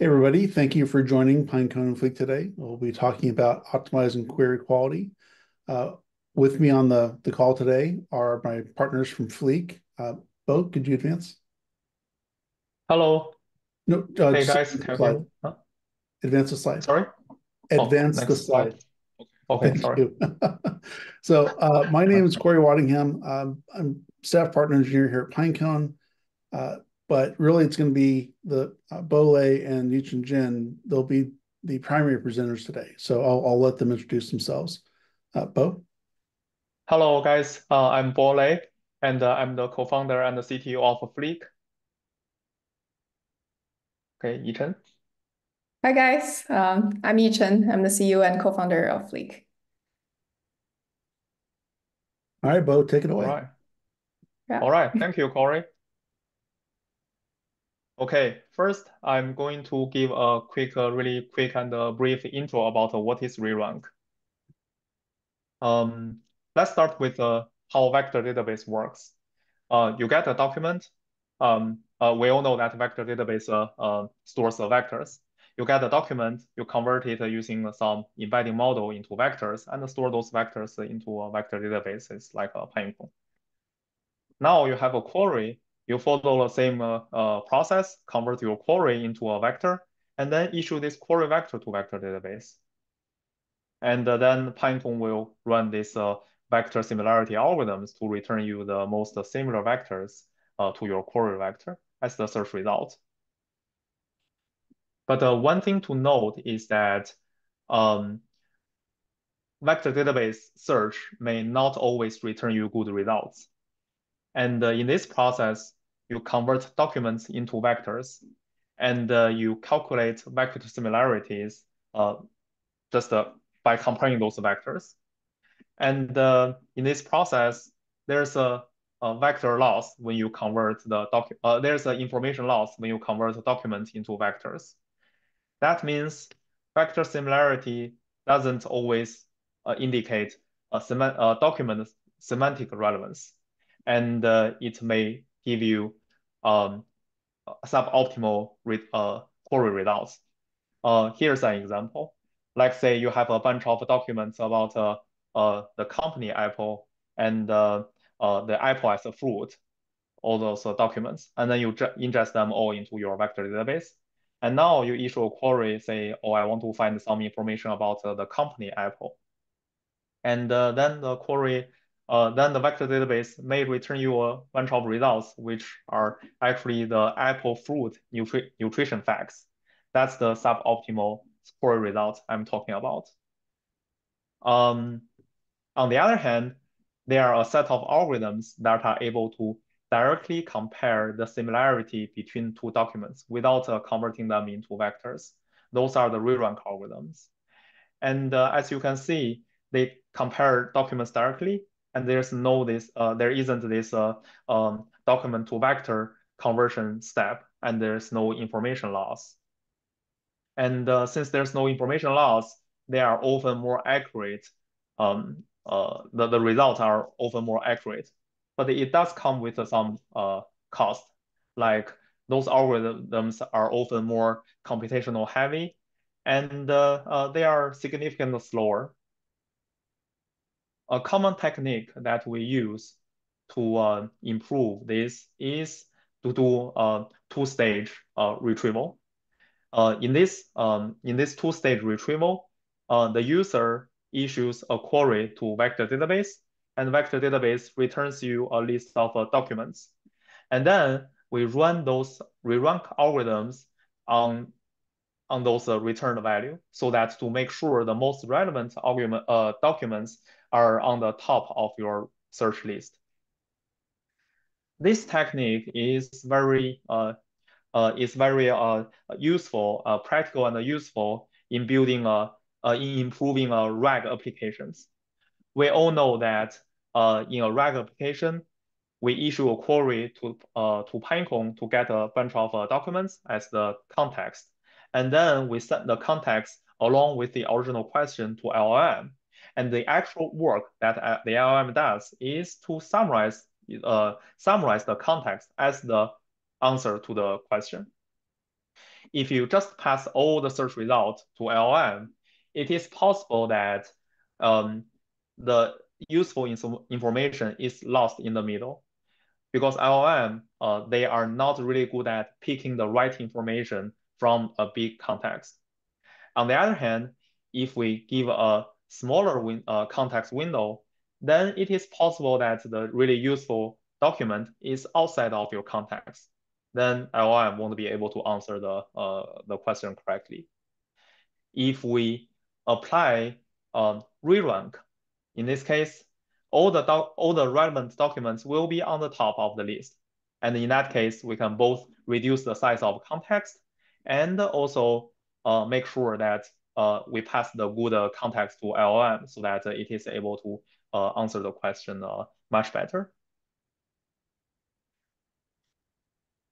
Hey, everybody. Thank you for joining Pinecone and Fleak today. We'll be talking about optimizing query quality. Uh, with me on the, the call today are my partners from Fleak. Uh, Bo, could you advance? Hello. No, uh, Hey guys, advance the can you slide. Huh? Advance the slide. Sorry? Oh, Advance the slide. slide. Okay, Thank sorry. you. So, uh, my name is Cory Waddingham. Um, I'm staff partner engineer here at Pinecone. But really, it's going to be the uh, Bo Lei and Yichen Jin. They'll be the primary presenters today. So I'll, I'll let them introduce themselves. Uh, Bo? Hello guys, uh, I'm Bo Lei, and uh, I'm the co-founder and the CTO of Fleak. Okay, Yichen. Hi guys, um, I'm Yichen. I'm the CEO and co-founder of Fleak. All right, Bo, take it away. right. Yeah. All right. Thank you, Cory. Okay, first, I'm going to give a quick, uh, really quick and uh, brief intro about uh, what is re-rank. Um, let's start with uh, how vector database works. Uh, you get a document. Um, uh, we all know that vector database stores vectors. You get a document, you convert it using some embedding model into vectors and store those vectors into a vector databases like a Pinecone. Now you have a query, you follow the same uh, uh, process, convert your query into a vector, and then issue this query vector to vector database. And uh, then Pinecone will run this vector similarity algorithms to return you the most similar vectors to your query vector as the search result. But uh, one thing to note is that um, vector database search may not always return you good results. And uh, in this process, you convert documents into vectors, and uh, you calculate vector similarities uh, just uh, by comparing those vectors. And uh, in this process, there's a, a, vector loss when you convert the doc. Uh, there's an information loss when you convert the document into vectors. That means vector similarity doesn't always uh, indicate a, a document semantic relevance and it may give you um, suboptimal uh, query results. Uh, here's an example. Like say you have a bunch of documents about uh, uh, the company Apple and uh, uh, the Apple as a fruit, all those uh, documents, and then you ingest them all into your vector database. And now you issue a query, say, oh, I want to find some information about uh, the company Apple. And uh, then the query uh, then the vector database may return you a bunch of results, which are actually the apple fruit nutri nutrition facts. That's the suboptimal score result I'm talking about. Um, on the other hand, there are a set of algorithms that are able to directly compare the similarity between two documents without uh, converting them into vectors. Those are the re-rank algorithms. And uh, as you can see, they compare documents directly and there's no this uh, there isn't this uh, um, document to vector conversion step and there's no information loss. And uh, since there's no information loss they are often more accurate um, uh, the, the results are often more accurate. But it does come with some uh, cost. Like those algorithms are often more computational heavy and uh, uh, they are significantly slower a common technique that we use to uh, improve this is to do uh, two-stage uh, retrieval. Uh, in this um, in this two-stage retrieval, uh, the user issues a query to vector database, and vector database returns you a list of uh, documents, and then we run those re-rank algorithms on on those uh, returned value so that to make sure the most relevant argument, uh, documents are on the top of your search list. This technique is very uh, uh, is very uh, useful, uh, practical and useful in building uh, uh, in improving uh, RAG applications. We all know that uh, in a RAG application, we issue a query to uh, to Pinecone to get a bunch of uh, documents as the context, and then we send the context along with the original question to LLM. And the actual work that uh, the LLM does is to summarize uh, summarize the context as the answer to the question. if you just pass all the search results to LLM, it is possible that um, the useful information is lost in the middle because LLM, uh, they are not really good at picking the right information from a big context. On the other hand, if we give a smaller win uh, context window, then it is possible that the really useful document is outside of your context. Then LLM won't be able to answer the, uh, the question correctly. If we apply um, re-rank, in this case, all the all the relevant documents will be on the top of the list. And in that case, we can both reduce the size of context and also uh, make sure that uh, we pass the good uh, context to LLM so that it is able to uh, answer the question uh, much better.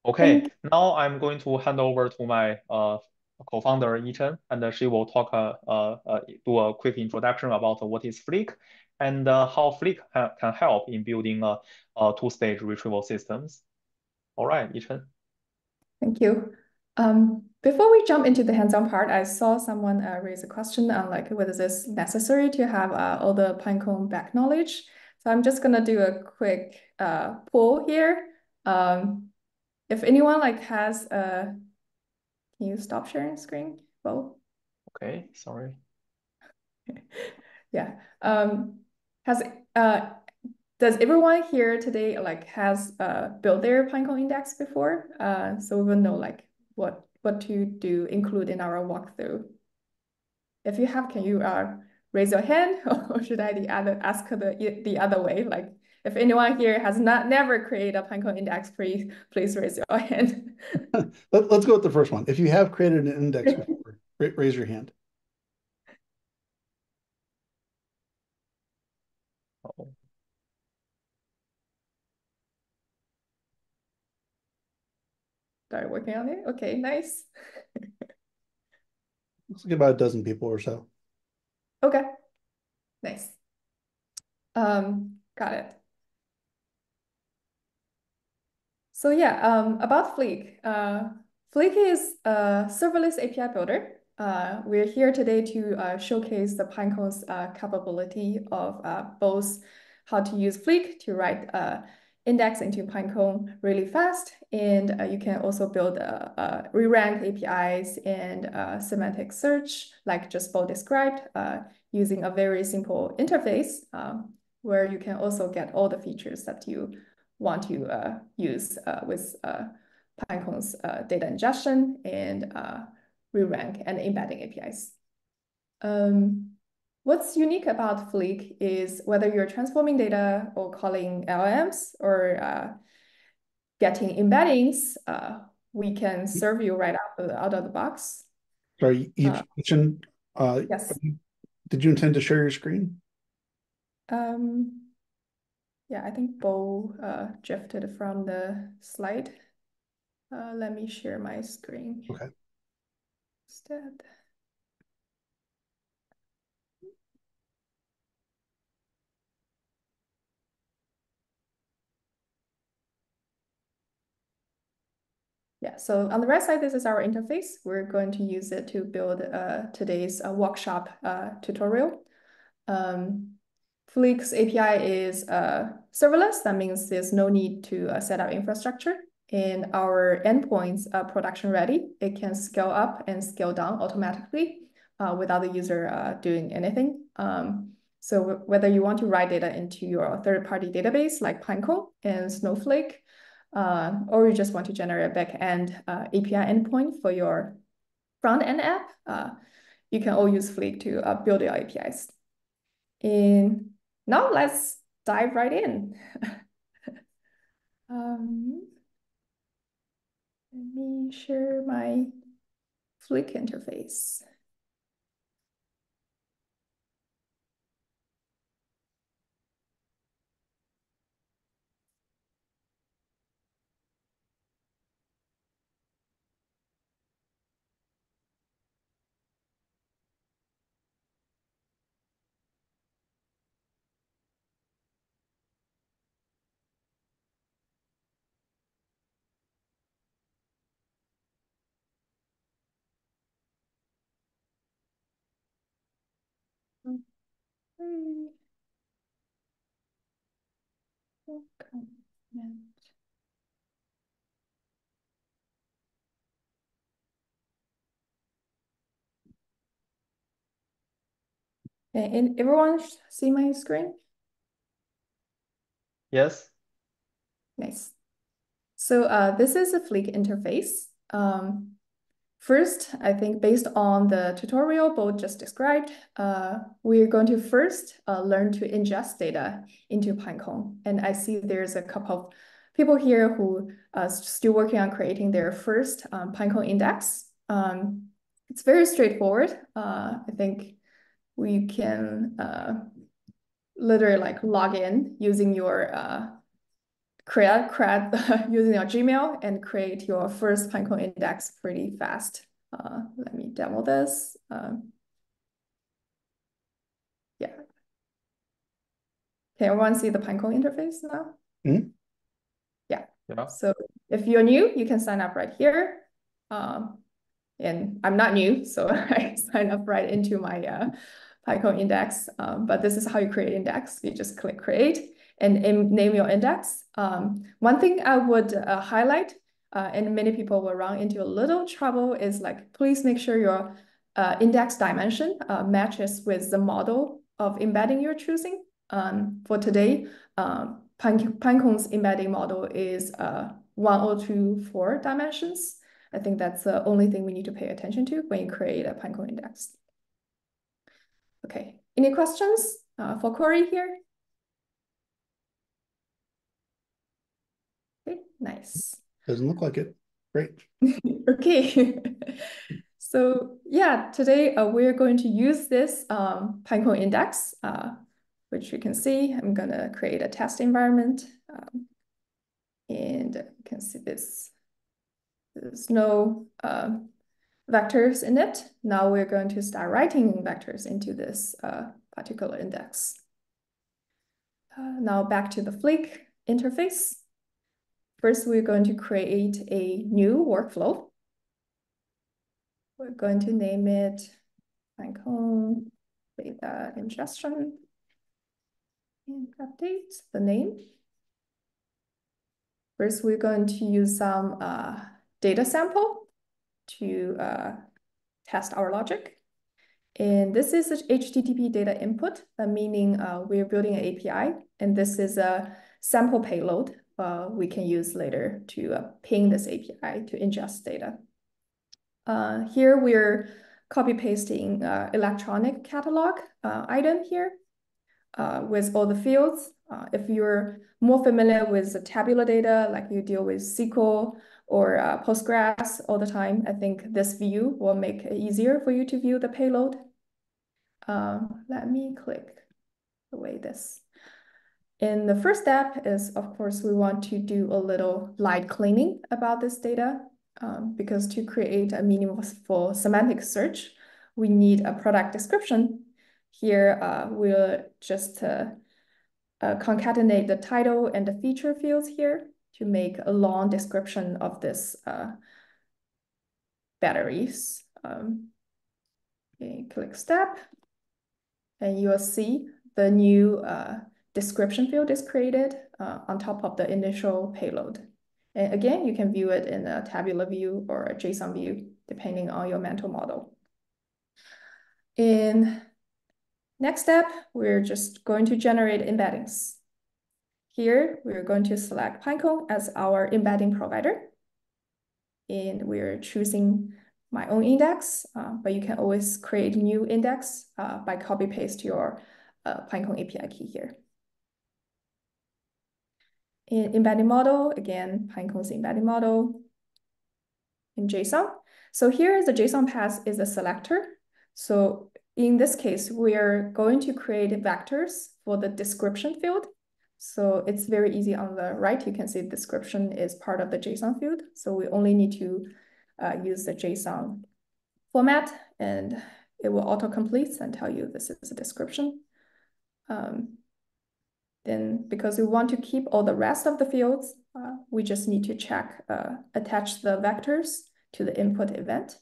Okay, now I'm going to hand over to my uh, co-founder Yichen, and she will talk, do a quick introduction about what is Fleak and how Fleak can help in building a two-stage retrieval systems. All right, Yichen. Thank you. Um, before we jump into the hands-on part, I saw someone uh, raise a question on like whether this necessary to have uh, all the Pinecone back knowledge. So I'm just gonna do a quick uh, poll here. Um, if anyone like has a, uh, can you stop sharing screen, Bo? Okay, sorry. yeah. Um, has uh, does everyone here today like has uh built their Pinecone index before? Uh, so we will know like what what to do include in our walkthrough. If you have, can you uh, raise your hand or should I the other ask the the other way? Like if anyone here has not never created a Pinecone index, please please raise your hand. Let, us go with the first one. If you have created an index before, raise your hand. Started working on it. Okay, nice. Looks like about a dozen people or so. Okay, nice. Um, got it. So yeah, um, about Fleak. Uh, Fleak is a serverless API builder. Uh, we're here today to uh, showcase the Pinecone's uh, capability of uh, both how to use Fleak to write uh, index into Pinecone really fast. And uh, you can also build a, a re-rank APIs and uh, semantic search, like just Bo described, uh, using a very simple interface um, where you can also get all the features that you want to uh, use uh, with uh, Pinecone's data ingestion and re-rank and embedding APIs. Um, What's unique about Fleak is whether you're transforming data or calling LLMs or uh, getting embeddings, uh, we can serve you right out of the, out of the box. Sorry, you uh, mentioned, uh, yes. Did you intend to share your screen? Um, yeah, I think Bo uh, drifted from the slide. Uh, let me share my screen. Okay. Instead. Yeah, so on the right side, this is our interface. We're going to use it to build uh, today's uh, workshop uh, tutorial. Um, Fleak's API is uh, serverless. That means there's no need to uh, set up infrastructure. And our endpoints are production ready. It can scale up and scale down automatically uh, without the user doing anything. Um, so whether you want to write data into your third-party database like Pinecone and Snowflake, uh, or you just want to generate a backend uh, API endpoint for your front-end app, uh, you can all use Fleak to uh, build your APIs. And now let's dive right in. um, let me share my Fleak interface. And everyone see my screen? Yes. Nice. So uh, this is a Fleak interface. Um, first, I think based on the tutorial Bo just described, uh, we're going to first uh, learn to ingest data into Pinecone. And I see there's a couple of people here who are still working on creating their first um, Pinecone index. Um, it's very straightforward. Uh, I think we can uh, literally like log in using your uh, create, create using your Gmail and create your first Pinecone index pretty fast. Uh, let me demo this. Uh, yeah. Can everyone see the Pinecone interface now? Mm -hmm. Yeah. Yeah. So if you're new, you can sign up right here. Um, and I'm not new, so I sign up right into my uh, Pinecone index. Um, but this is how you create index. You just click create and name your index. Um, one thing I would uh, highlight, uh, and many people will run into a little trouble is like, please make sure your uh, index dimension uh, matches with the model of embedding you're choosing. Um, for today, um, Pinecone's embedding model is uh, 1024 dimensions. I think that's the only thing we need to pay attention to when you create a Pinecone index. Okay, any questions uh, for Cory here? Okay, nice. Doesn't look like it. Great. okay. so yeah, today uh, we're going to use this um, Pinecone index, uh, which you can see. I'm going to create a test environment. Um, and you can see this. There's no uh, vectors in it. Now we're going to start writing vectors into this uh, particular index. Uh, now back to the Fleak interface. First, we're going to create a new workflow. We're going to name it Pinecone data ingestion and update the name. First, we're going to use some uh, data sample to uh, test our logic. And this is HTTP data input, meaning uh, we're building an API, and this is a sample payload uh, we can use later to uh, ping this API to ingest data. Uh, here we're copy pasting uh, electronic catalog item here with all the fields. if you're more familiar with the tabular data, like you deal with SQL or uh, Postgres all the time, I think this view will make it easier for you to view the payload. Let me click away this. And the first step is, of course, we want to do a little light cleaning about this data um, because to create a meaningful semantic search, we need a product description. Here, uh, we'll just uh, uh, concatenate the title and the feature fields here to make a long description of this uh, batteries. Um, okay, click step, and you will see the new uh, description field is created uh, on top of the initial payload. And again, you can view it in a tabular view or a JSON view, depending on your mental model. In next step, we're just going to generate embeddings. Here, we're going to select Pinecone as our embedding provider. And we're choosing my own index, uh, but you can always create new index uh, by copy paste your uh, Pinecone API key here. In embedding model, again, Pinecone's embedding model in JSON. So here the JSON path is a selector. So in this case, we're going to create vectors for the description field so it's very easy on the right. You can see description is part of the JSON field. So we only need to uh, use the JSON format and it will auto-complete and tell you this is a description. Um, then because we want to keep all the rest of the fields, uh, we just need to check, uh, attach the vectors to the input event.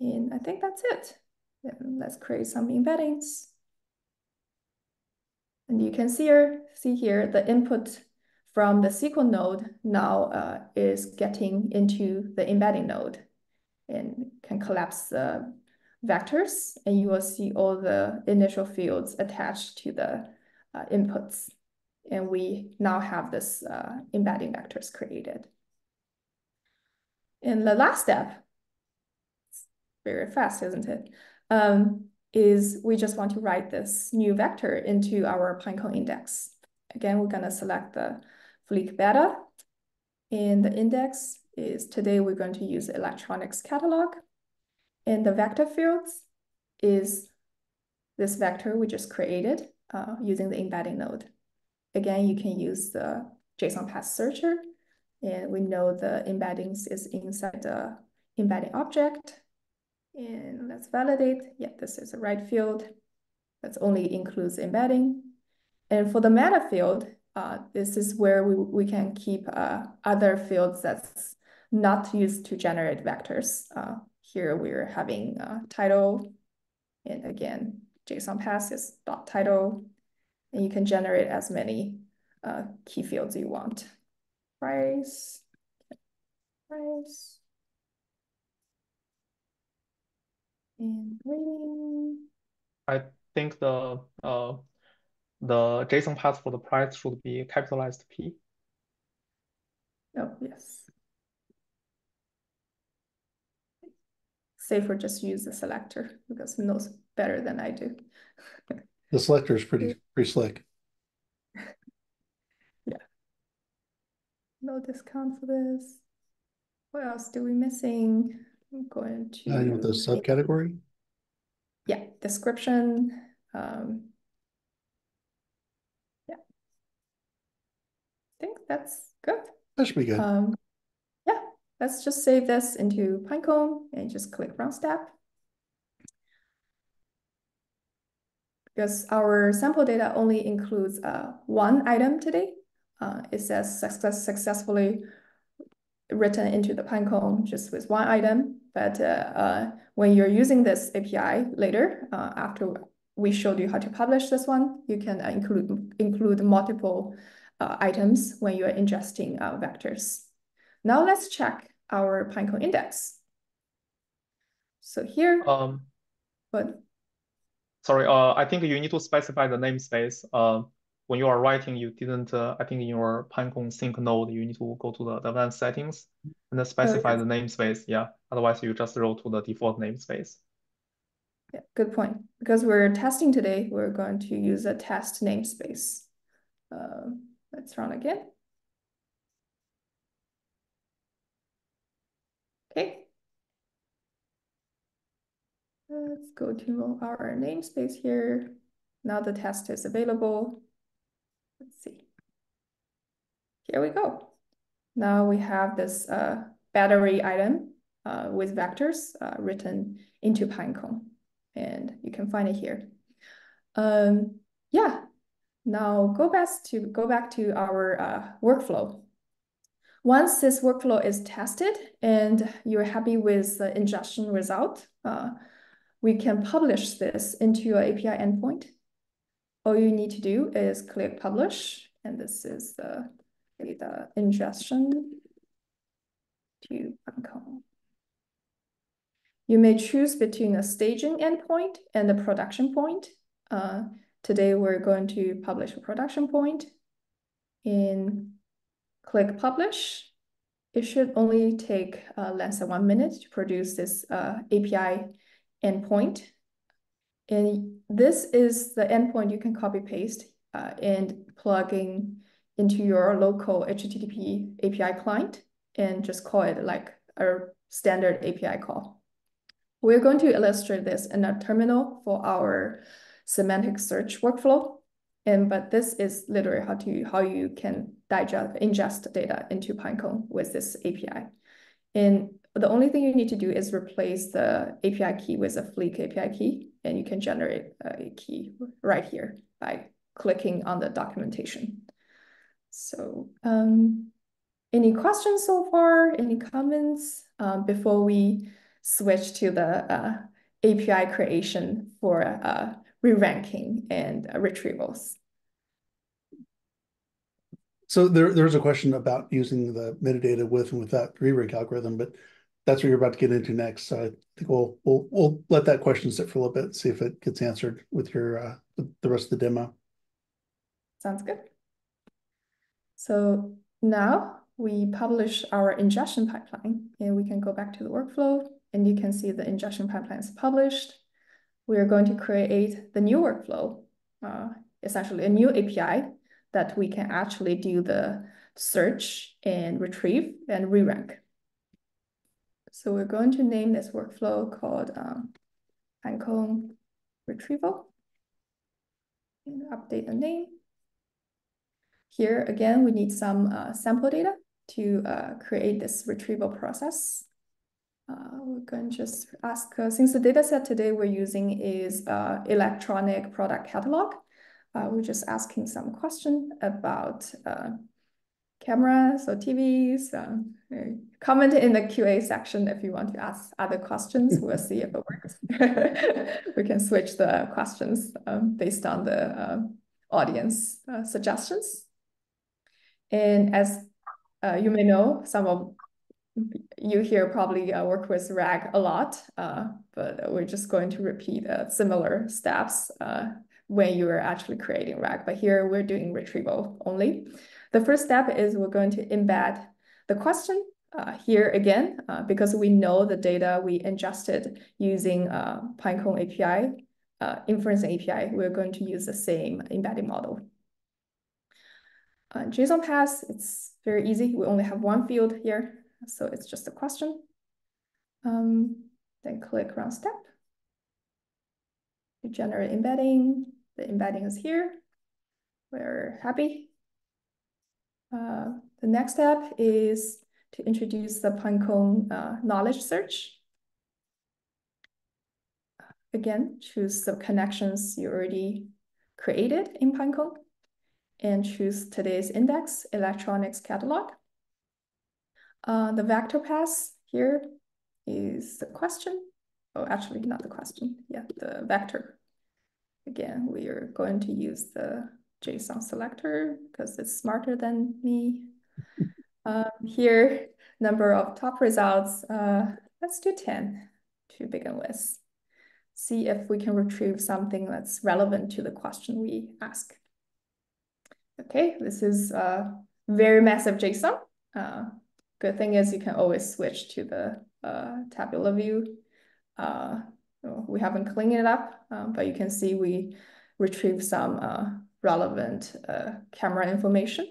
And I think that's it. Then let's create some embeddings. And you can see here, see here the input from the SQL node now uh, is getting into the embedding node and can collapse the vectors and you will see all the initial fields attached to the uh, inputs. And we now have this uh, embedding vectors created. And the last step, very fast, isn't it? Um, is we just want to write this new vector into our Pinecone index. Again, we're gonna select the Fleak beta. And the index is today we're going to use electronics catalog. And the vector fields is this vector we just created uh, using the embedding node. Again, you can use the JSON path searcher and we know the embeddings is inside the embedding object. And let's validate. Yeah, this is the right field. That only includes embedding. And for the meta field, uh, this is where we, we can keep uh, other fields that's not used to generate vectors. Here we're having uh, title, and again, JSON path is dot title, and you can generate as many uh, key fields you want price, price, and rating. I think the uh the JSON path for the price should be capitalized P. Oh, yes. Safer just use the selector because it knows better than I do. the selector is pretty pretty slick. Yeah. No discount for this. What else do we missing? I'm going to. Uh, the subcategory? Yeah, description. Um, yeah. I think that's good. That should be good. Um, let's just save this into Pinecone and just click run step. Because our sample data only includes uh, one item today, uh, it says success successfully written into the Pinecone just with one item. But uh, uh, when you're using this API later, uh, after we showed you how to publish this one, you can include, include multiple uh, items when you're ingesting vectors. Now let's check our Pinecone index. So here, um, but sorry, uh, I think you need to specify the namespace. Uh, when you are writing, you didn't, uh, I think in your Pinecone sink node, you need to go to the advanced settings and then specify okay. the namespace. Yeah. Otherwise, you just roll to the default namespace. Yeah, good point. Because we're testing today, we're going to use a test namespace. Uh, let's run again. Okay. Let's go to our namespace here. Now the test is available. Let's see. Here we go. Now we have this uh, battery item uh, with vectors uh, written into Pinecone, and you can find it here. Um, yeah, now go back to go back to our uh, workflow. Once this workflow is tested and you're happy with the ingestion result, uh, we can publish this into your API endpoint all you need to do is click publish, and this is the data ingestion to Pinecone. You may choose between a staging endpoint and a production point. Uh, today, we're going to publish a production point. In click publish, it should only take uh, less than one minute to produce this uh, API endpoint and this is the endpoint you can copy paste uh, and plugging into your local HTTP API client and just call it like a standard API call. We're going to illustrate this in a terminal for our semantic search workflow. And but this is literally how to how you can digest ingest data into Pinecone with this API. And the only thing you need to do is replace the API key with a Fleak API key and you can generate a key right here by clicking on the documentation. So um, any questions so far? Any comments um, before we switch to the uh, API creation for uh, re-ranking and uh, retrievals. So there, there's a question about using the metadata with and without re-rank algorithm, but that's what you're about to get into next. So I think we'll we'll we'll let that question sit for a little bit, see if it gets answered with your uh, the rest of the demo. Sounds good. So now we publish our ingestion pipeline, and we can go back to the workflow, and you can see the ingestion pipeline is published. We are going to create the new workflow, uh, essentially a new API that we can actually do the search and retrieve and re-rank. So we're going to name this workflow called um, Pinecone retrieval and update the name. Here again, we need some uh, sample data to uh, create this retrieval process. Uh, we're going to just ask, uh, since the data set today we're using is uh, electronic product catalog, uh, we're just asking some question about uh, cameras or TVs. Um, comment in the QA section if you want to ask other questions. We'll see if it works. we can switch the questions um, based on the uh, audience uh, suggestions. And as uh, you may know, some of you here probably uh, work with RAG a lot, uh, but we're just going to repeat uh, similar steps uh, when you are actually creating RAG. But here we're doing retrieval only. The first step is we're going to embed the question uh, here again, uh, because we know the data we ingested using uh, Pinecone API, uh, inference API, we're going to use the same embedding model. Uh, JSON path, it's very easy. We only have one field here, so it's just a question. Um, then click run step. We generate embedding. The embedding is here. We're happy. Uh, the next step is to introduce the Pinecone uh, knowledge search. Again, choose the connections you already created in Pinecone and choose today's index, electronics catalog. Uh, the vector path here is the question. Oh, actually not the question. Yeah, the vector. Again, we are going to use the JSON selector because it's smarter than me. Um, here, number of top results, uh, let's do 10 to begin with. See if we can retrieve something that's relevant to the question we ask. Okay, this is a very massive JSON. Uh, good thing is you can always switch to the uh, tabular view. Uh, we haven't cleaned it up, but you can see we retrieve some uh, relevant uh, camera information.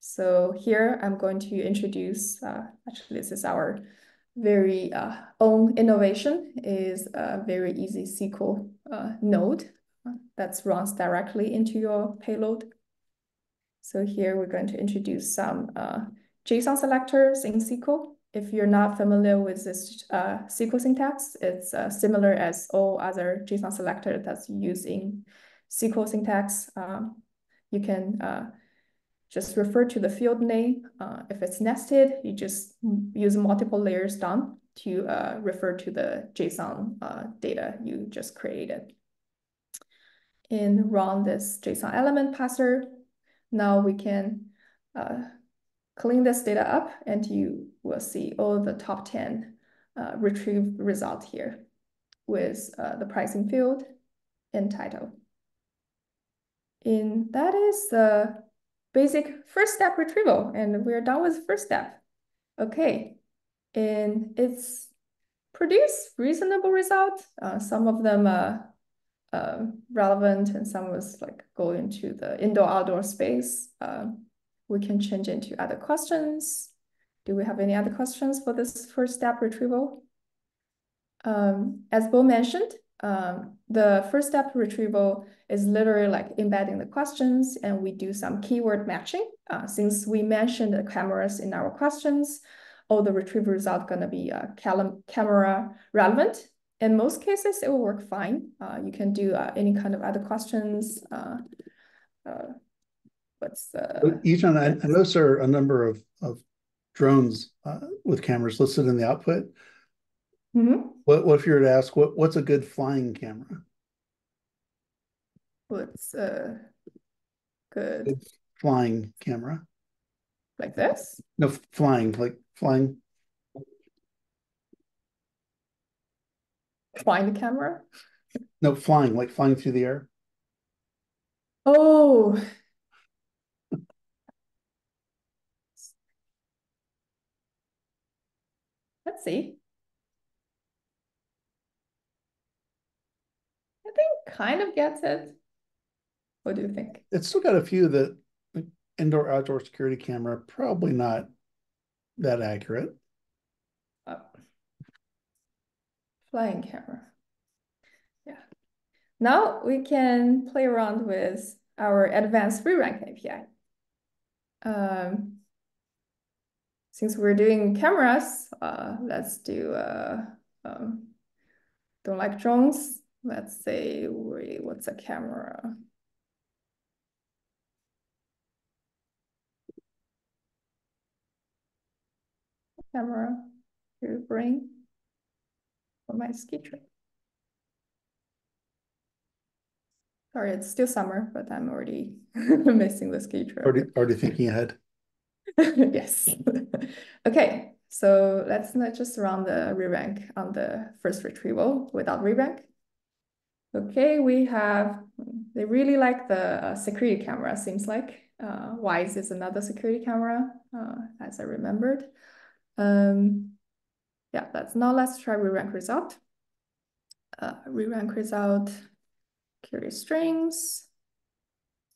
So here I'm going to introduce, uh, actually this is our very uh, own innovation is a very easy SQL uh, node uh, that runs directly into your payload. So here we're going to introduce some uh, JSON selectors in SQL. If you're not familiar with this uh, SQL syntax, it's similar as all other JSON selector that's using SQL syntax. Um, you can just refer to the field name. Uh, if it's nested, you just use multiple layers down to uh, refer to the JSON uh, data you just created. And run this JSON element parser. Now we can uh, clean this data up and you will see all the top 10 uh, retrieved result here with uh, the pricing field and title. And that is the basic first step retrieval and we're done with first step. Okay, and it's produce reasonable result. Uh, some of them are uh, relevant and some was like go into the indoor outdoor space. Uh, we can change into other questions. Do we have any other questions for this first step retrieval? Um, as Bo mentioned, um, the first step retrieval is literally like embedding the questions and we do some keyword matching. Uh, since we mentioned the cameras in our questions, all the retrieval results gonna be uh, camera relevant. In most cases, it will work fine. Uh, you can do uh, any kind of other questions. What's the... Yichen, I, I there are a number of, of drones uh, with cameras listed in the output. Mm-hmm. What, what if you were to ask, what, what's a good flying camera? What's a good Good flying camera? like this? No, flying, like flying. Flying the camera. No, flying, like flying through the air. Oh. Let's see. I think kind of gets it. What do you think? It's still got a few that like, indoor outdoor security camera, probably not that accurate. Uh, flying camera. Yeah. Now we can play around with our advanced re-rank API. Um, since we're doing cameras, uh, let's do uh, um, don't like drones. Let's say we, what's a camera? Camera to bring for my ski trip. Sorry, it's still summer, but I'm already missing the ski trip. Already, already thinking ahead. Yes. Okay, so let's not just run the re-rank on the first retrieval without re-rank. Okay, we have, they really like the uh, security camera, seems like. Uh, Wyze is another security camera, uh, as I remembered. Um, yeah, that's now let's try re-rank result. Uh, re-rank result, query strings,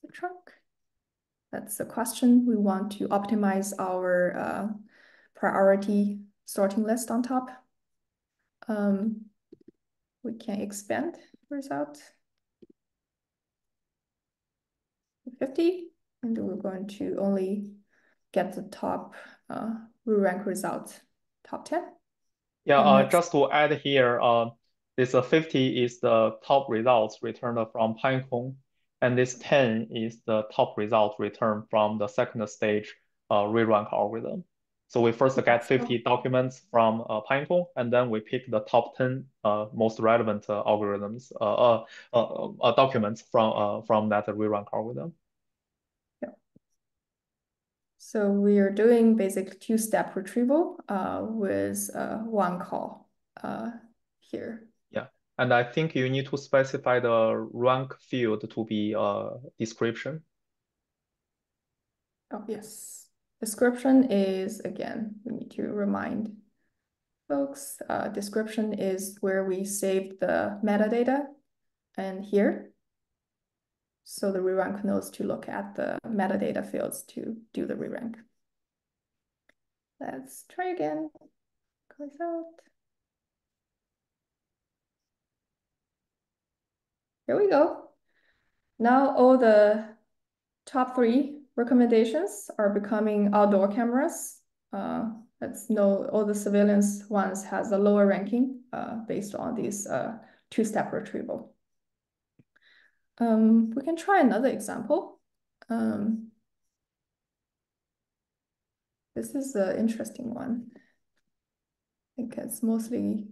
the trunk. That's the question. We want to optimize our uh, priority sorting list on top. Um, we can expand result 50, and we're going to only get the top uh, rank result, top 10. Yeah, uh, just to add here, uh, this uh, 50 is the top results returned from Pinecone, and this 10 is the top result returned from the second stage uh, re-rank algorithm. So we first get 50 documents from uh, Pinecone, and then we pick the top 10 uh, most relevant uh, algorithms, uh, uh, uh, documents from from that re-rank algorithm. Yeah. So we are doing basically two-step retrieval with one call here. And I think you need to specify the rank field to be a description. Oh, yes. Description is, again, we need to remind folks, uh, description is where we saved the metadata and here. So the re-rank knows to look at the metadata fields to do the re-rank. Let's try again. Close out. Here we go. Now all the top three recommendations are becoming outdoor cameras. Uh, let's know all the surveillance ones has a lower ranking uh, based on this uh, two-step retrieval. Um, we can try another example. Um, this is an interesting one. I think it's mostly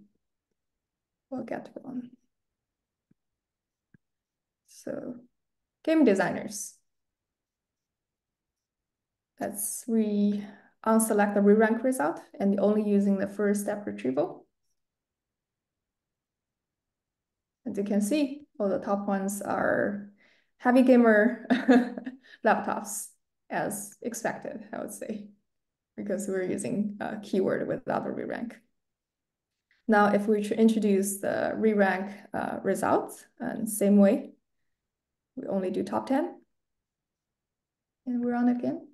we'll get one. So game designers. Let's we unselect the re-rank result and only using the first step retrieval. As you can see, all the top ones are heavy gamer laptops as expected, I would say, because we're using a keyword without the re-rank. Now, if we introduce the re-rank uh, results, and same way, we only do top 10. And we're on again.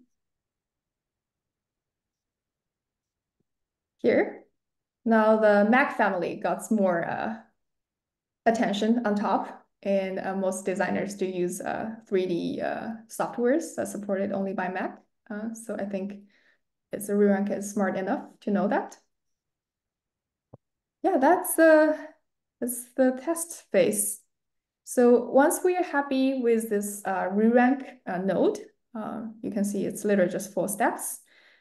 Here. Now the Mac family got more uh, attention on top. And uh, most designers do use uh, 3D uh, softwares that supported only by Mac. Uh, so I think it's a re-rank is smart enough to know that. Yeah, that's, uh, that's the test phase. So once we are happy with this uh, re-rank uh, node, uh, you can see it's literally just four steps.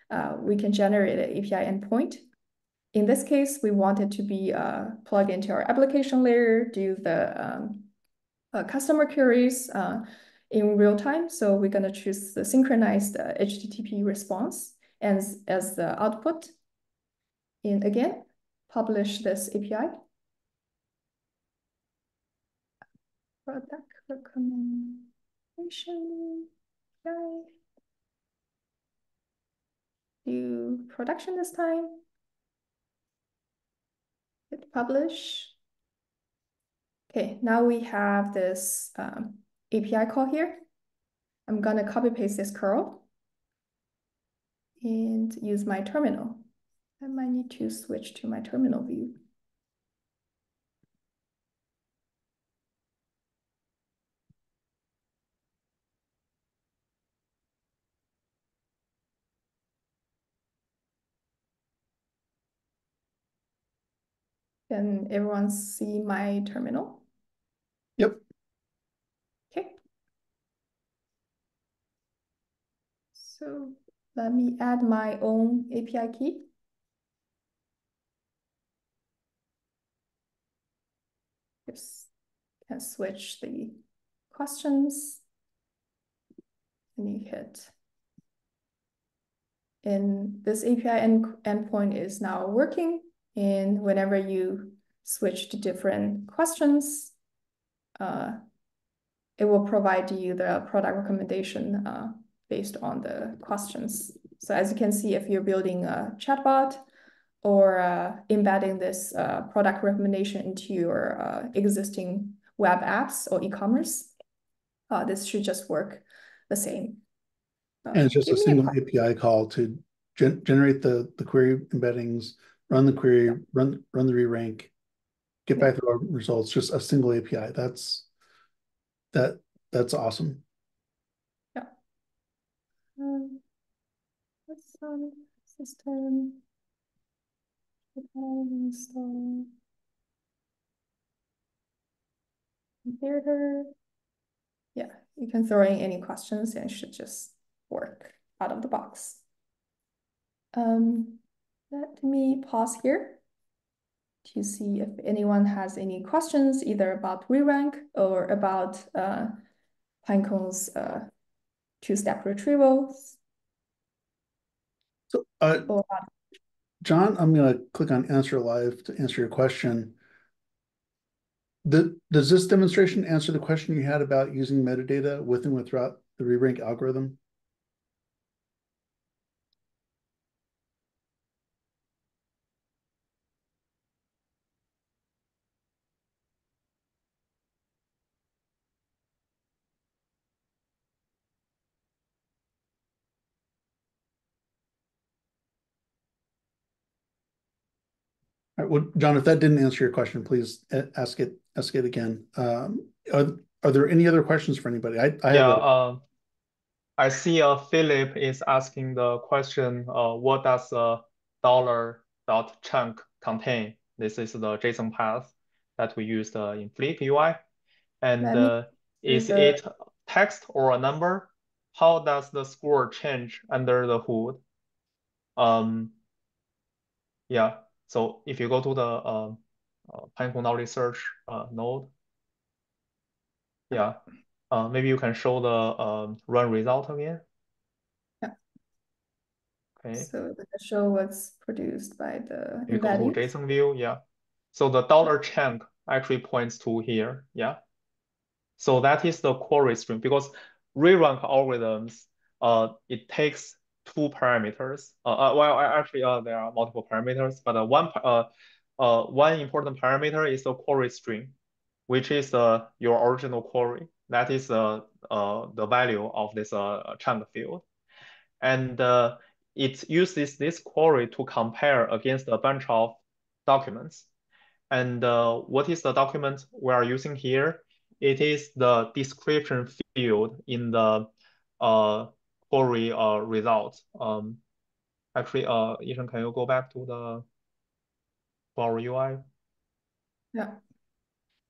Uh, we can generate an API endpoint. in this case, we want it to be uh, plugged into our application layer, do the um, uh, customer queries in real time. So we're going to choose the synchronized HTTP response as, as the output. And again, publish this API. Product recommendation API. Do production this time. Hit publish. Okay, now we have this um, API call here. I'm gonna copy paste this curl and use my terminal. I might need to switch to my terminal view. Can everyone see my terminal? Yep. Okay. So let me add my own API key. Just can switch the questions and you hit. And this API end endpoint is now working. And whenever you switch to different questions, uh, it will provide you the product recommendation uh, based on the questions. So as you can see, if you're building a chatbot or uh, embedding this uh, product recommendation into your uh, existing web apps or e-commerce, uh, this should just work the same. and it's just a single API call to gen generate the, the query embeddings, run the query, run run the re-rank, get back the results, just a single API. That's that that's awesome. Yeah. Um, what's on system? Install computer. Yeah, you can throw in any questions and it should just work out of the box. Um, let me pause here to see if anyone has any questions either about re-rank or about uh, Pinecone's uh, two-step retrievals. So, uh, John, I'm going to click on answer live to answer your question. The, does this demonstration answer the question you had about using metadata with and without the re-rank algorithm? Well, John, if that didn't answer your question, please ask it ask it again. Um, are, are there any other questions for anybody? I, I yeah, uh, I see uh, Philip is asking the question, uh, what does a dollar dot chunk contain? This is the JSON path that we used uh, in Fleak UI. And uh, is the... it text or a number? How does the score change under the hood? Um, yeah, so if you go to the uh, uh, Pinecone knowledge search uh, node, yeah, uh, maybe you can show the um, run result again. Yeah. Okay. So show what's produced by the you go to JSON view, yeah. So the dollar chunk actually points to here, yeah. So that is the query string because re-rank algorithms, uh, it takes two parameters. Uh, uh, well, actually, uh, there are multiple parameters, but uh, one uh, uh, one important parameter is the query string, which is uh, your original query. That is uh, uh, the value of this uh, chunk field. And uh, it uses this query to compare against a bunch of documents. And uh, what is the document we are using here? It is the description field in the uh, query uh, results. Um, actually, uh, Yichen, can you go back to the query UI? Yeah.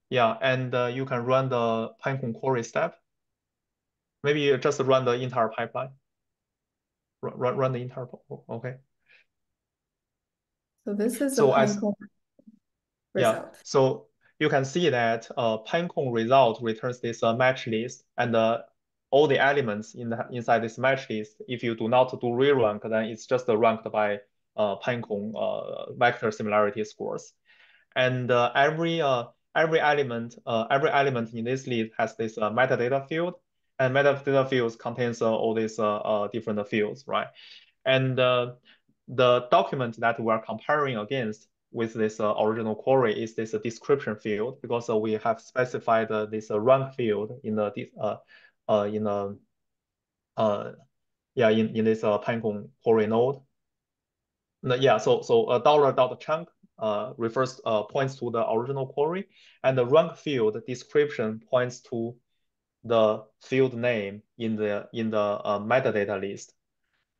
Yeah, and uh, you can run the Pinecone query step. Maybe you just run the entire pipeline. Run, run, run the entire, okay. So this is so a Pinecone yeah, so you can see that uh, Pinecone result returns this uh, match list and uh, all the elements in the inside this match list. If you do not do re-rank, then it's just ranked by uh, uh, vector similarity scores. And uh, every uh, every element uh, every element in this list has this uh, metadata field, and metadata fields contains uh, all these uh, uh, different fields, right? And uh, the document that we are comparing against with this uh, original query is this uh, description field because uh, we have specified this rank field in the uh, in the uh, yeah in in this uh, query node. yeah, so so a dollar dot chunk uh, refers uh, points to the original query, and the rank field description points to the field name in the in the uh, metadata list.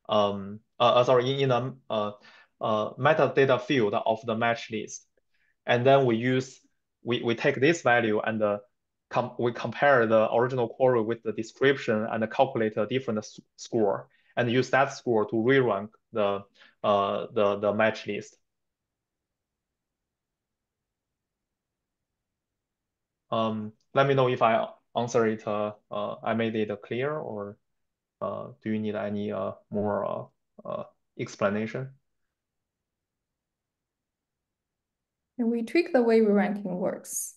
Um, uh, uh sorry, in, in the uh, uh, metadata field of the match list, and then we use we we take this value and uh, com we compare the original query with the description and calculate a different score, and use that score to re-rank the uh the the match list. Um, let me know if I answer it, uh, uh, I made it clear or uh, do you need any uh, more uh, explanation? Can we tweak the way re-ranking works?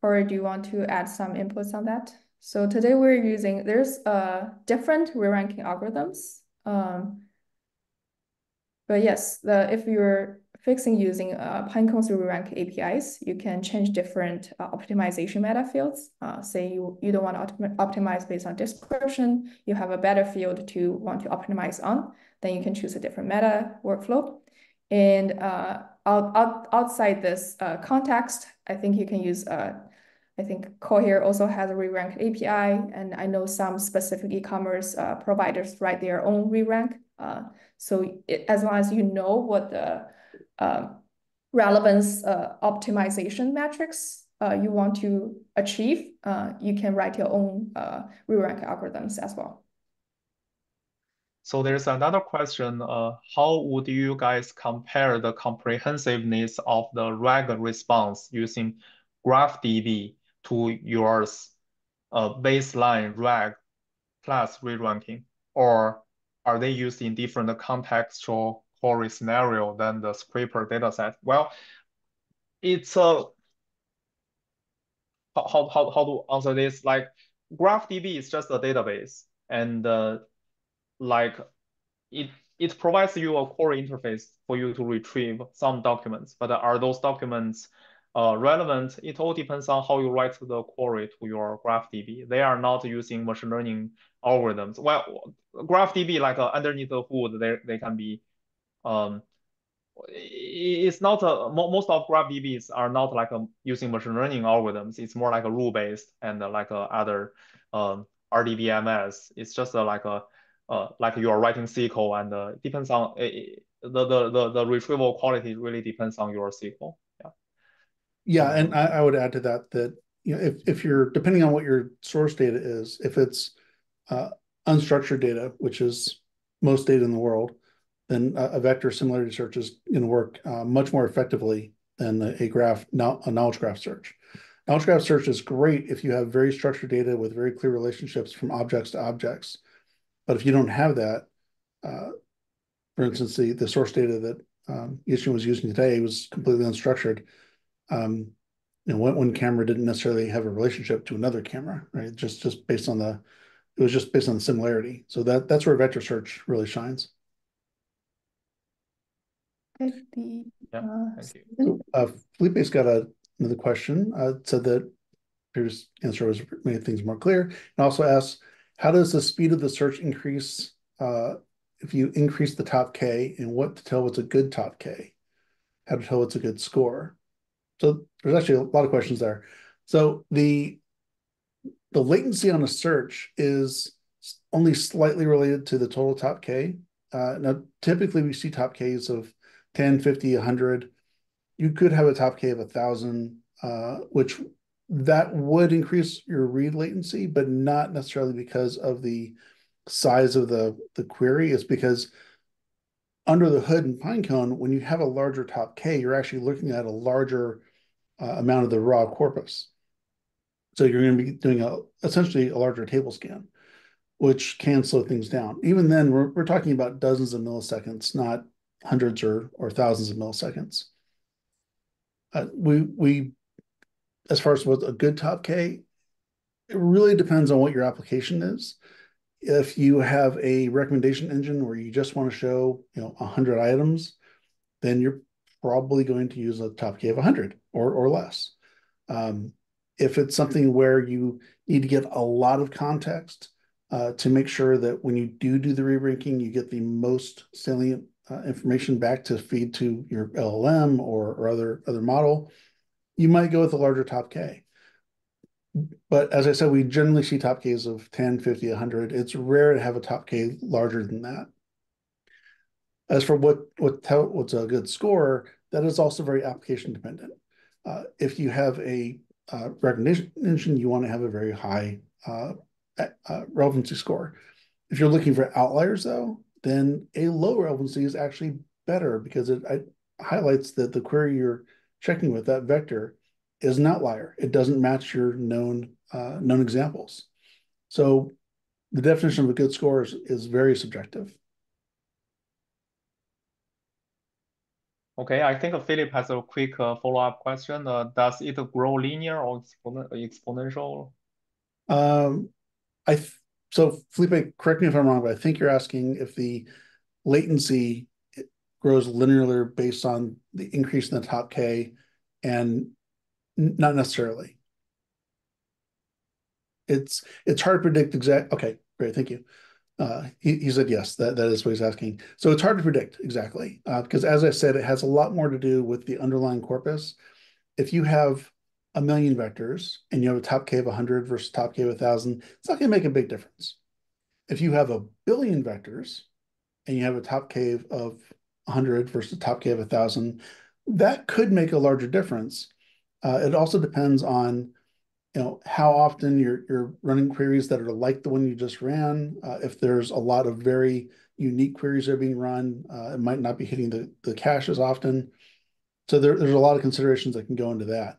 Cory, do you want to add some inputs on that? So today we're using, there's uh, different re-ranking algorithms. Um, but yes, the if you're fixing using uh, Pinecone re-rank APIs, you can change different uh, optimization meta fields. Uh, say you, you don't want to optimize based on description, you have a better field to want to optimize on, then you can choose a different meta workflow. And uh, out, out, outside this uh, context, I think you can use, uh, I think Cohere also has a re-rank API, and I know some specific e-commerce uh, providers write their own re-rank. Uh, so it, as long as you know what the uh, relevance optimization metrics uh, you want to achieve, uh, you can write your own uh, re-rank algorithms as well. So there's another question. Uh, how would you guys compare the comprehensiveness of the RAG response using GraphDB to yours uh, baseline RAG plus re-ranking? Or are they used in different contextual query scenario than the scraper dataset? Well, it's a how, how, how to answer this? Like GraphDB is just a database and uh, like it it provides you a query interface for you to retrieve some documents, but are those documents uh, relevant? It all depends on how you write the query to your GraphDB. They are not using machine learning algorithms. Well, GraphDB, like uh, underneath the hood, they, they can be um, it's not a, most of GraphDBs are not like a, um, using machine learning algorithms. It's more like a rule based and uh, like a other um, RDBMS. It's just a, like a uh, like you are writing SQL and uh, depends on the, the the the retrieval quality really depends on your SQL. Yeah. And I, I would add to that that you know if if you're depending on what your source data is, if it's uh, unstructured data, which is most data in the world, then a, a vector similarity search is going to work uh, much more effectively than a, a graph, a knowledge graph search. Knowledge graph search is great if you have very structured data with very clear relationships from objects to objects. But if you don't have that, uh, for instance, the, the source data that um, was using today was completely unstructured. Um, you know, one, one camera didn't necessarily have a relationship to another camera, right? Just just based on the, it was just based on the similarity. So that that's where vector search really shines. The, yeah, uh, thank you. Uh, Felipe's got a, another question. Uh, said that previous answer was made things more clear, and also asks, how does the speed of the search increase uh, if you increase the top K, and what to tell what's a good top K? How to tell what's a good score? So there's actually a lot of questions there. So the the latency on a search is only slightly related to the total top K. Uh, now, typically we see top Ks of 10, 50, 100. You could have a top K of 1,000, uh, which that would increase your read latency, but not necessarily because of the size of the, the query. It's because under the hood in Pinecone, when you have a larger top K, you're actually looking at a larger uh, amount of the raw corpus. So you're going to be doing a essentially a larger table scan, which can slow things down. Even then, we're, we're talking about dozens of milliseconds, not hundreds or, or thousands of milliseconds. Uh, we we as far as what a good top K, it really depends on what your application is. If you have a recommendation engine where you just want to show, you know, 100 items, then you're probably going to use a top K of 100 or, or less. Um, if it's something where you need to get a lot of context uh, to make sure that when you do do the re-ranking, you get the most salient uh, information back to feed to your LLM or, or other other model, you might go with a larger top K. But as I said, we generally see top Ks of 10, 50, 100. It's rare to have a top K larger than that. As for what, what what's a good score, that is also very application dependent. Uh, if you have a uh, recognition engine, you want to have a very high uh, uh, relevancy score. If you're looking for outliers, though, then a low relevancy is actually better because it, it highlights that the query you're checking with that vector is an outlier. It doesn't match your known uh, known examples. So the definition of a good score is, is very subjective. Okay, I think Philip has a quick uh, follow-up question. Uh, does it grow linear or exponential? Um, I so Felipe, correct me if I'm wrong, but I think you're asking if the latency grows linearly based on the increase in the top K and not necessarily. It's it's hard to predict exact. Okay, great, thank you. Uh, he, he said yes, that, that is what he's asking. So it's hard to predict exactly uh, because as I said, it has a lot more to do with the underlying corpus. If you have a million vectors and you have a top K of 100 versus top K of 1,000, it's not going to make a big difference. If you have a billion vectors and you have a top K of 100 versus a top K of 1,000, that could make a larger difference. Uh, it also depends on you know how often you're you're running queries that are like the one you just ran. Uh, if there's a lot of very unique queries that are being run, uh, it might not be hitting the, the cache as often. So there, there's a lot of considerations that can go into that.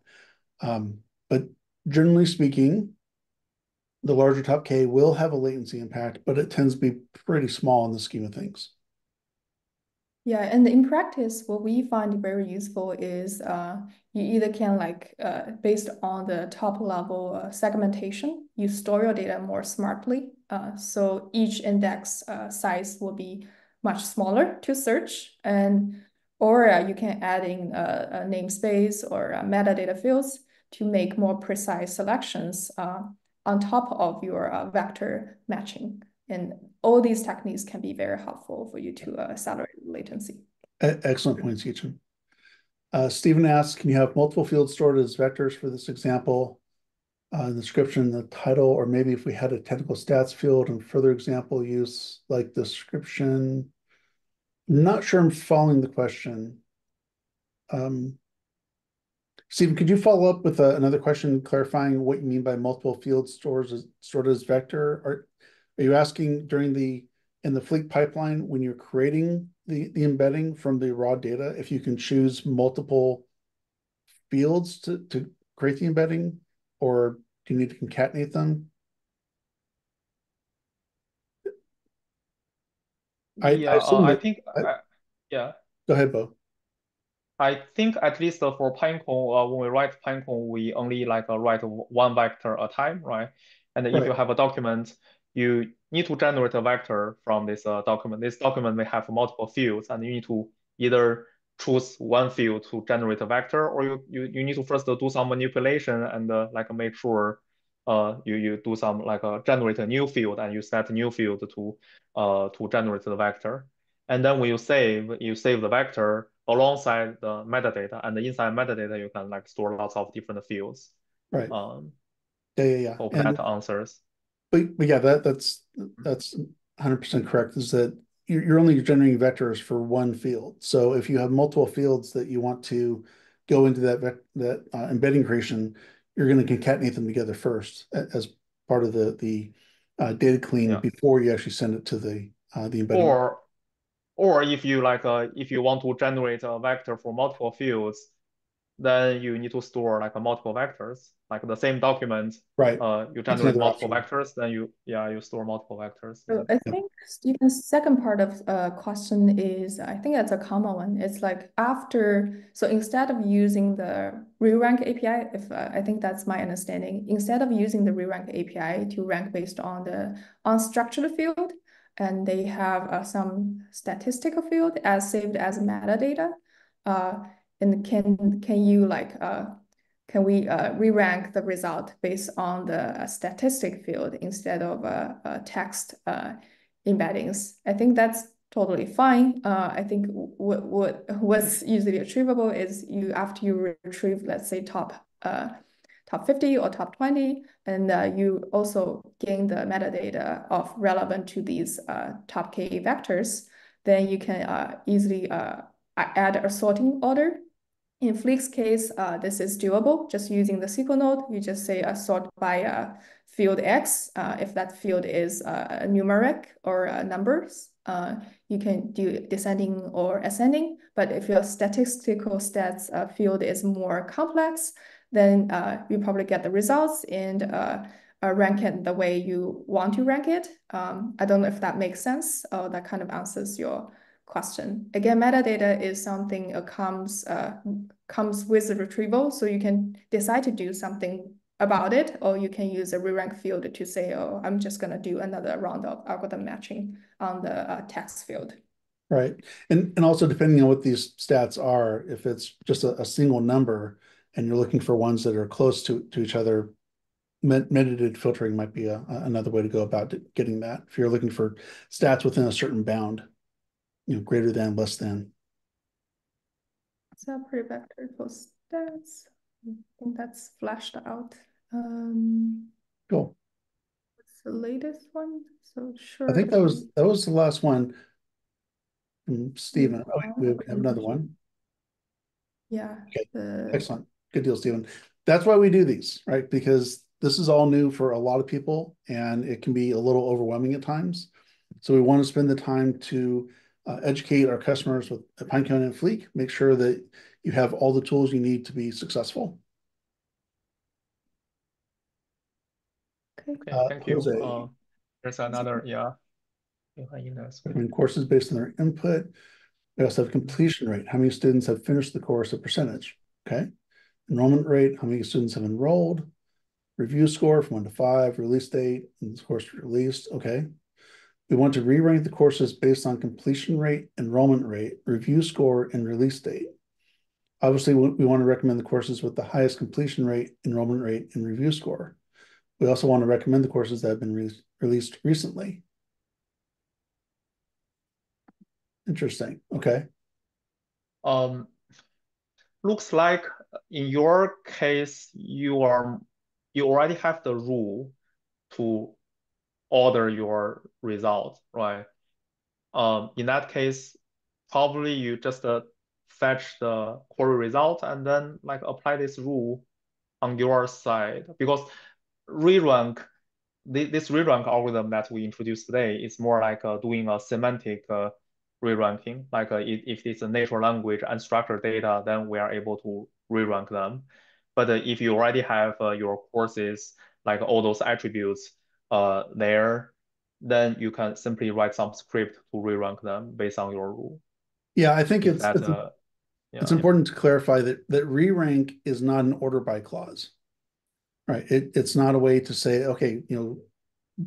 Um, but generally speaking, the larger top K will have a latency impact, but it tends to be pretty small in the scheme of things. Yeah, and in practice, what we find very useful is uh, you either can like uh, based on the top level uh, segmentation, you store your data more smartly. Uh, so each index uh, size will be much smaller to search, and or uh, you can add in a, a namespace or metadata fields to make more precise selections on top of your vector matching. And all these techniques can be very helpful for you to uh, accelerate latency. Excellent points, Yichen. Uh, Stephen asks, can you have multiple fields stored as vectors for this example? Uh, the description, the title, or maybe if we had a technical stats field and further example use like description. I'm not sure I'm following the question. Um, Stephen, could you follow up with uh, another question clarifying what you mean by multiple field stores as, stored as vector? Are, are you asking during the in the Fleak pipeline when you're creating the, the embedding from the raw data, if you can choose multiple fields to, to create the embedding, or do you need to concatenate them? I, yeah, I, uh, I think, I, uh, yeah. Go ahead, Bo. I think at least for Pinecone, uh, when we write Pinecone, we only like uh, write one vector a time, right? And right. if you have a document, you need to generate a vector from this uh, document. This document may have multiple fields, and you need to either choose one field to generate a vector, or you you, you need to first do some manipulation and uh, like make sure uh, you you do some like uh, generate a new field and you set a new field to uh to generate the vector. And then when you save, you save the vector alongside the metadata, and inside metadata you can like store lots of different fields. Right. Um, yeah, yeah, yeah. For and, answers but, but yeah, that that's that's 100% correct. Is that you're, you're only generating vectors for one field. So if you have multiple fields that you want to go into that that uh, embedding creation, you're going to concatenate them together first as part of the the uh, data clean yeah. before you actually send it to the uh, the embedding. Or or if you like, uh, if you want to generate a vector for multiple fields, then you need to store like a multiple vectors, like the same document. Right. Uh, you generate multiple option. vectors, then you yeah you store multiple vectors. So I think Stephen's second part of uh question is I think that's a common one. It's like after so instead of using the re-rank API, if uh, I think that's my understanding, instead of using the re-rank API to rank based on the unstructured field, and they have uh, some statistical field as saved as metadata. Uh, and can can you like uh, can we uh, re-rank the result based on the uh, statistic field instead of uh, uh, text uh, embeddings? I think that's totally fine. Uh, I think what what what's usually achievable is you after you retrieve, let's say top uh, top 50 or top 20, and you also gain the metadata of relevant to these uh, top K vectors, then you can easily uh, add a sorting order in Fleak's case, uh, this is doable. Just using the SQL node, you just say a sort by uh, field X. Uh, if that field is uh, numeric or uh, numbers, uh, you can do descending or ascending. But if your statistical stats uh, field is more complex, then uh, you probably get the results and uh, uh, rank it the way you want to rank it. Um, I don't know if that makes sense that kind of answers your question. Again, metadata is something uh, comes uh, comes with the retrieval, so you can decide to do something about it, or you can use a re-rank field to say, oh, I'm just going to do another round of algorithm matching on the uh, text field. Right. And, and also depending on what these stats are, if it's just a, a single number and you're looking for ones that are close to, to each other, met metadata filtering might be a, another way to go about getting that. If you're looking for stats within a certain bound you know, greater than, less than. So, Separate vector for stats. I think that's flashed out. Um, cool. What's the latest one? So sure. I think that was that was the last one from Stephen. Oh, we have another one. Yeah. Okay. The... Excellent. Good deal, Stephen. That's why we do these, right? Because this is all new for a lot of people and it can be a little overwhelming at times. So we want to spend the time to educate our customers with Pinecone and Fleak, make sure that you have all the tools you need to be successful. Okay, uh, thank you. Uh, there's another, yeah. And courses based on their input. We also have completion rate. How many students have finished the course, a percentage? Okay. Enrollment rate, how many students have enrolled? Review score from one to five, release date, and the course released. Okay. We want to re-rank the courses based on completion rate, enrollment rate, review score, and release date. Obviously, we want to recommend the courses with the highest completion rate, enrollment rate, and review score. We also want to recommend the courses that have been re released recently. Interesting. Okay. Um, looks like in your case, you are you already have the rule to order your result, right? Um, in that case, probably you just uh, fetch the query result and then like apply this rule on your side because re-rank this re-rank algorithm that we introduced today is more like uh, doing a semantic uh, re-ranking. Like uh, if, if it's a natural language unstructured data, then we are able to re-rank them. But uh, if you already have uh, your courses, like all those attributes, uh, there, then you can simply write some script to re-rank them based on your rule. Yeah, I think it's, it's, uh, yeah, it's important yeah. to clarify that that re-rank is not an order by clause, right? It, it's not a way to say, okay, you know,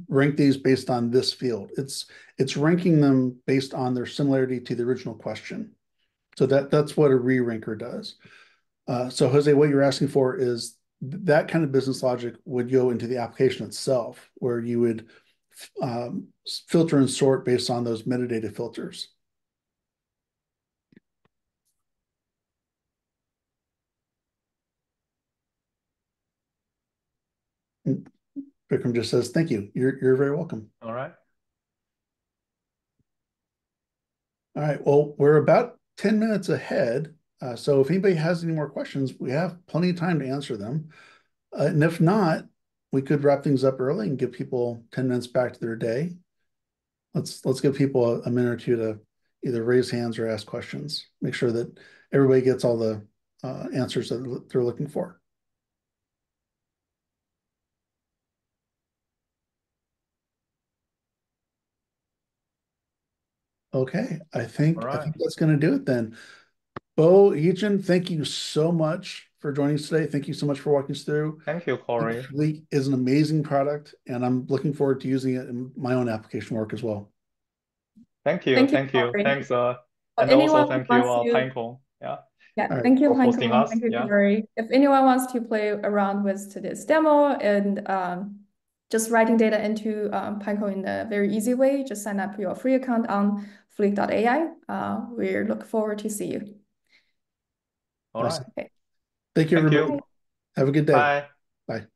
rank these based on this field. It's it's ranking them based on their similarity to the original question. So that that's what a re-ranker does. Uh, so Jose, what you're asking for is that kind of business logic would go into the application itself, where you would um, filter and sort based on those metadata filters. Vikram just says, thank you. You're, you're very welcome. All right. All right. Well, we're about 10 minutes ahead. Uh, so if anybody has any more questions, we have plenty of time to answer them. Uh, and if not, we could wrap things up early and give people 10 minutes back to their day. Let's let's give people a, a minute or two to either raise hands or ask questions. Make sure that everybody gets all the uh, answers that they're looking for. Okay, I think I think that's going to do it then. Bo Yichen, thank you so much for joining us today. Thank you so much for walking us through. Thank you, Cory. Fleak is an amazing product, and I'm looking forward to using it in my own application work as well. Thank you. Thank you. Thank you. Thanks. Uh, and also thank you, uh, Pinecone. Yeah. Yeah, right. thank you, Pinecone. Thank you, yeah. Cory. If anyone wants to play around with today's demo and um, just writing data into um, Pinecone in a very easy way, just sign up your free account on fleak.ai. Uh, we look forward to see you. All right. Okay. Thank you, Thank everybody. You. Have a good day. Bye. Bye.